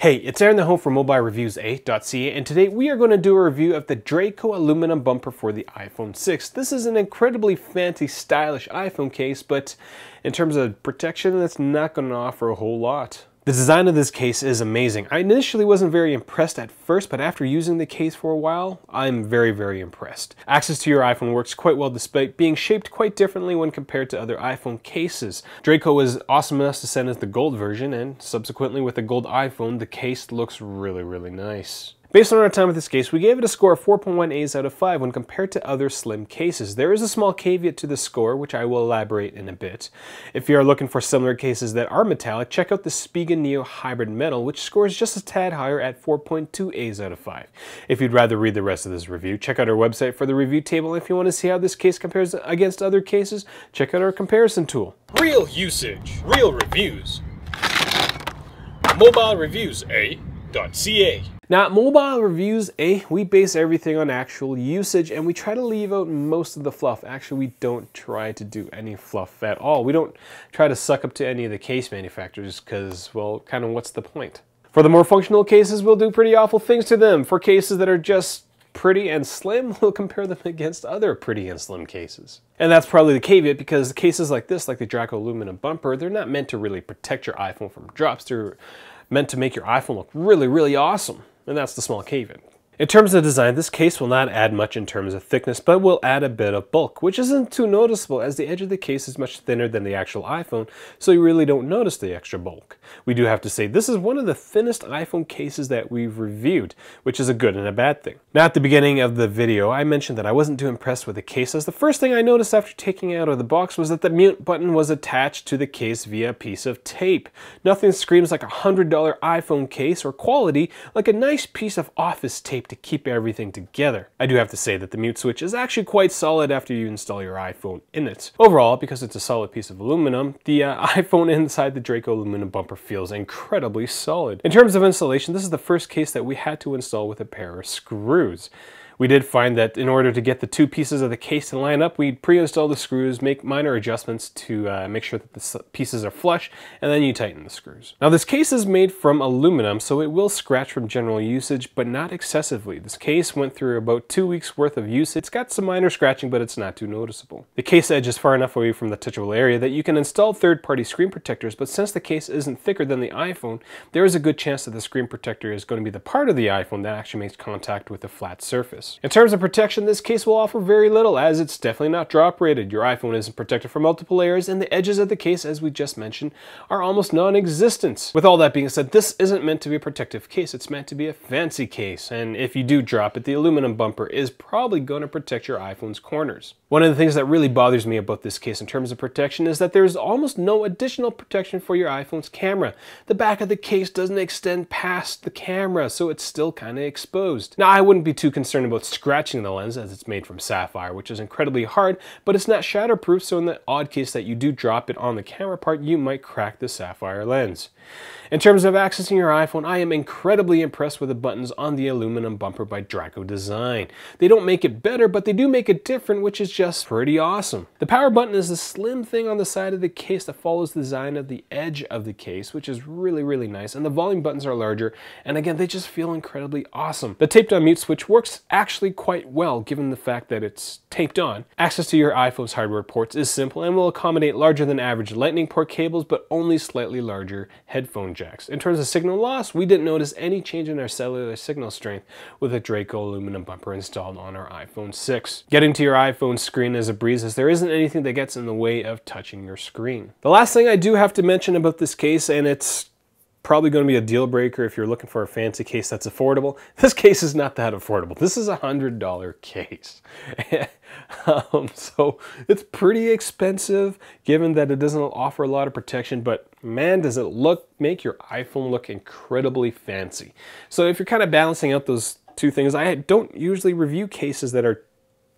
Hey, it's Aaron the home for mobilereviews-eh.ca eh? and today we are going to do a review of the Draco aluminum bumper for the iPhone 6. This is an incredibly fancy, stylish iPhone case, but in terms of protection, that's not going to offer a whole lot. The design of this case is amazing. I initially wasn't very impressed at first, but after using the case for a while, I'm very, very impressed. Access to your iPhone works quite well despite being shaped quite differently when compared to other iPhone cases. Draco was awesome enough to send us the gold version, and subsequently with the gold iPhone, the case looks really, really nice. Based on our time with this case, we gave it a score of 4.1 Eh's out of 5 when compared to other slim cases. There is a small caveat to the score, which I will elaborate in a bit. If you are looking for similar cases that are metallic, check out the Spigen Neo Hybrid Metal, which scores just a tad higher at 4.2 Eh's out of 5. If you'd rather read the rest of this review, check out our website for the review table. If you want to see how this case compares against other cases, check out our comparison tool. Real usage, real reviews. Mobile Reviews, eh? .ca. Now at Mobile Reviews, eh, we base everything on actual usage and we try to leave out most of the fluff. Actually, we don't try to do any fluff at all. We don't try to suck up to any of the case manufacturers because, well, kind of what's the point? For the more functional cases, we'll do pretty awful things to them. For cases that are just pretty and slim, we'll compare them against other pretty and slim cases. And that's probably the caveat because cases like this, like the Draco aluminum bumper, they're not meant to really protect your iPhone from drops. They're meant to make your iPhone look really, really awesome. And that's the small caveat. In terms of design, this case will not add much in terms of thickness, but will add a bit of bulk, which isn't too noticeable as the edge of the case is much thinner than the actual iPhone, so you really don't notice the extra bulk. We do have to say this is one of the thinnest iPhone cases that we've reviewed, which is a good and a bad thing. Now at the beginning of the video, I mentioned that I wasn't too impressed with the case, as the first thing I noticed after taking it out of the box was that the mute button was attached to the case via a piece of tape. Nothing screams like a $100 iPhone case or quality like a nice piece of office tape to keep everything together. I do have to say that the mute switch is actually quite solid after you install your iPhone in it. Overall, because it's a solid piece of aluminum, the uh, iPhone inside the Draco aluminum bumper feels incredibly solid. In terms of installation, this is the first case that we had to install with a pair of screws. We did find that in order to get the two pieces of the case to line up, we pre-install the screws, make minor adjustments to uh, make sure that the pieces are flush, and then you tighten the screws. Now this case is made from aluminum, so it will scratch from general usage, but not excessively. This case went through about two weeks worth of use. It's got some minor scratching, but it's not too noticeable. The case edge is far enough away from the touchable area that you can install third-party screen protectors, but since the case isn't thicker than the iPhone, there is a good chance that the screen protector is going to be the part of the iPhone that actually makes contact with the flat surface. In terms of protection, this case will offer very little as it's definitely not drop rated. Your iPhone isn't protected from multiple layers and the edges of the case, as we just mentioned, are almost non-existent. With all that being said, this isn't meant to be a protective case, it's meant to be a fancy case. And if you do drop it, the aluminum bumper is probably going to protect your iPhone's corners. One of the things that really bothers me about this case in terms of protection is that there's almost no additional protection for your iPhone's camera. The back of the case doesn't extend past the camera, so it's still kind of exposed. Now, I wouldn't be too concerned about scratching the lens as it's made from sapphire, which is incredibly hard, but it's not shatterproof, so in the odd case that you do drop it on the camera part, you might crack the sapphire lens. In terms of accessing your iPhone, I am incredibly impressed with the buttons on the aluminum bumper by Draco Design. They don't make it better, but they do make it different, which is just pretty awesome. The power button is a slim thing on the side of the case that follows the design of the edge of the case, which is really, really nice. And the volume buttons are larger, and again, they just feel incredibly awesome. The taped on mute switch works actually quite well, given the fact that it's taped on. Access to your iPhone's hardware ports is simple and will accommodate larger than average lightning port cables, but only slightly larger headphone jacks. In terms of signal loss, we didn't notice any change in our cellular signal strength with a Draco aluminum bumper installed on our iPhone 6. Getting to your iPhone screen is a breeze as there isn't anything that gets in the way of touching your screen. The last thing I do have to mention about this case, and it's probably going to be a deal breaker if you're looking for a fancy case that's affordable. This case is not that affordable. This is a $100 case. um, so it's pretty expensive given that it doesn't offer a lot of protection, but man, does it look, make your iPhone look incredibly fancy. So if you're kind of balancing out those two things, I don't usually review cases that are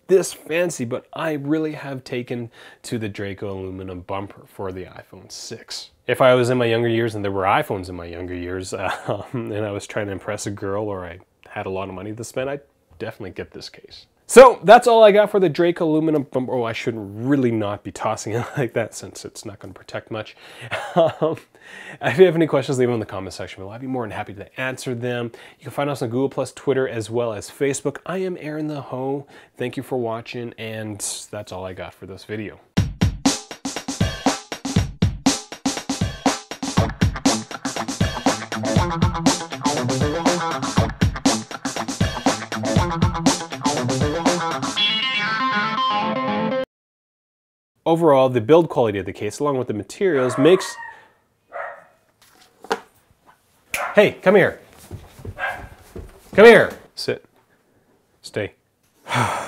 this fancy, but I really have taken to the Draco aluminum bumper for the iPhone 6 if I was in my younger years and there were iPhones in my younger years um, and I was trying to impress a girl or I had a lot of money to spend, I'd definitely get this case. So that's all I got for the Draco aluminum bumper. Oh, I shouldn't really not be tossing it like that since it's not going to protect much. Um, if you have any questions, leave them in the comment section below. I'd be more than happy to answer them. You can find us on Google Plus, Twitter, as well as Facebook. I am Aaron the Ho. Thank you for watching, and that's all I got for this video. Overall, the build quality of the case, along with the materials, makes... Hey, come here. Come here. Sit. Stay.